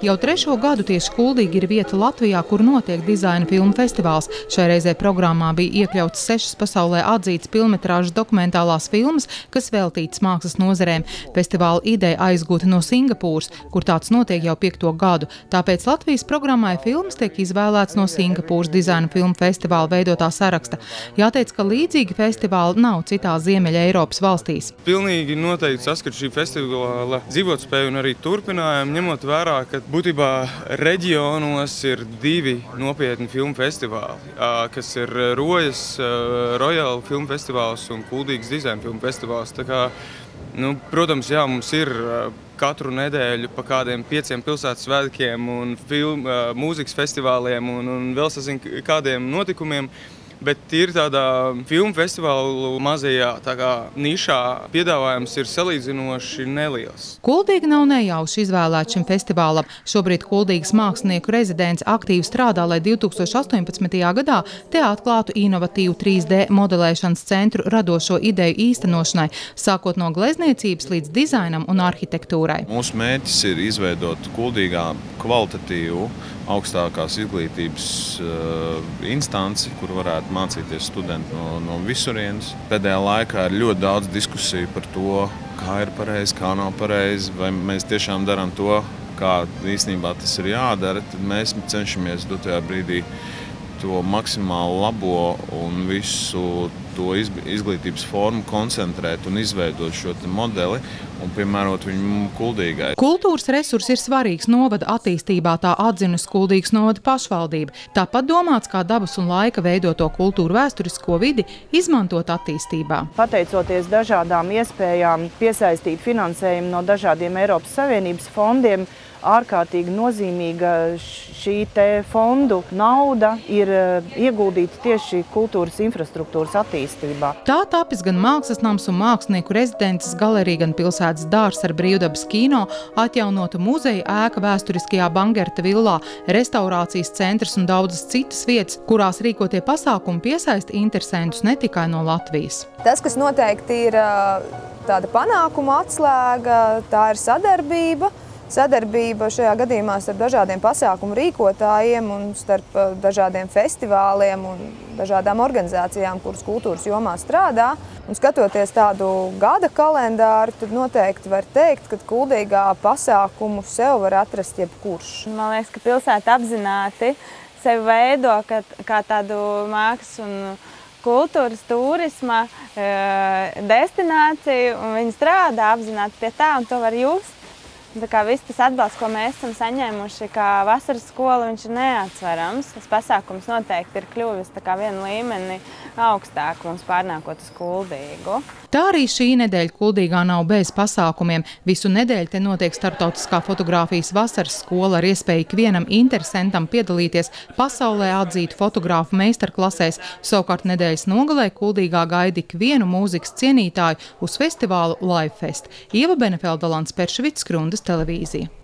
Jau trešo gadu tieši Kuldīgi ir vieta Latvijā, kur notiek dizaina filmu festivāls. Šai reizē programmā bija iekļauts sešas pasaulē atzītas filmetrāžas dokumentālās filmas, kas veltītas mākslas nozarēm. Festivāla ideja aizgūta no Singapūras, kur tāds notiek jau piekto gadu. Tāpēc Latvijas programmai filmas tiek izvēlēts no Singapūras dizaina filmu festivāla veidotā saraksta. Jāteic, ka līdzīgi festivāli nav citās Ziemeļa Eiropas valstīs. Pilnīgi noteikti saskat šī festivāla dzīvotspēju un arī turpinājumu, ņemot vērā, ka būtībā reģionos ir divi nopietni filmu festivāli, kas ir Rojas Royal Film Festivāls un Kuldīgas dizaina filmu festivāls. Tā kā, nu, protams, jā, mums ir katru nedēļu pa kādiem pieciem pilsētas svētkiem un film, mūzikas festivāliem un, un vēl sazinu kādiem notikumiem. Bet ir tādā filmu festivālu mazajā kā, nišā piedāvājums ir salīdzinoši neliels. Kuldīga nav nejauši izvēlēta šim festivālam. Šobrīd Kuldīgas mākslinieku rezidents aktīvi strādā, lai 2018. gadā te atklātu inovatīvu 3D modelēšanas centru radošo ideju īstenošanai, sākot no glezniecības līdz dizainam un arhitektūrai. Mūsu mērķis ir izveidot Kuldīgā kvalitatīvu augstākās izglītības uh, instanci, kur varētu mācīties studenti no, no visurienes. Pēdējā laikā ir ļoti daudz diskusiju par to, kā ir pareizi, kā nav pareizi, vai mēs tiešām darām to, kā īstenībā tas ir jādara. Tad mēs cenšamies dotajā brīdī to maksimāli labo un visu to izglītības formu koncentrēt un izveidot šo modeli un piemērot viņu kuldīgai. Kultūras resursi ir svarīgs novada attīstībā, tā atzinusi Kuldīgas novada pašvaldība. Tāpat domāts, kā dabas un laika veidoto kultūru vēsturisko vidi izmantot attīstībā. Pateicoties dažādām iespējām piesaistīt finansējumu no dažādiem Eiropas Savienības fondiem, ārkārtīgi nozīmīga šī fondu nauda ir eh, ieguldīta tieši kultūras infrastruktūras attīstībā. Tā tapis gan mākslas nams un mākslinieku rezidences galerija, gan pilsētas dārs ar brīvdabas kino, atjaunota muzeja ēka vēsturiskajā Bangerta villā, restaurācijas centrs un daudzas citas vietas, kurās rīkotie pasākumi piesaista interesantus ne tikai no Latvijas. Tas, kas noteikti ir tāda panākuma atslēga, tā ir sadarbība sadarbība šajā gadījumā starp dažādiem pasākumu rīkotājiem un starp uh, dažādiem festivāliem un dažādām organizācijām, kuras kultūras jomā strādā. Un skatoties tādu gada kalendāru, tad noteikti var teikt, ka kuldīgā pasākumu sev var atrast jebkurš. Man liekas, ka pilsēta apzināti sevi veido kā, kā tādu mākslas un kultūras turisma e, destināciju, un viņi strādā apzināti pie tā, un to var just. Viss tas atbalsts, ko mēs esam saņēmuši, kā vasaras skola, ir neatsverams. Tas pasākums noteikti ir kļuvis vienu līmeni augstāk mums pārnākot uz Kuldīgu. Tā arī šī nedēļa Kuldīgā nav bez pasākumiem. Visu nedēļu te notiek starptautiskā fotografijas vasaras skola ar iespēju ikvienam interesantam piedalīties pasaulē atzītu fotogrāfu meistarklasēs. Savukārt nedēļas nogalē Kuldīgā gaida ikvienu mūzikas cienītāju uz festivālu Live Fest. Ieva Benefelda, Lants Peršvits, Grundas to Televīzija.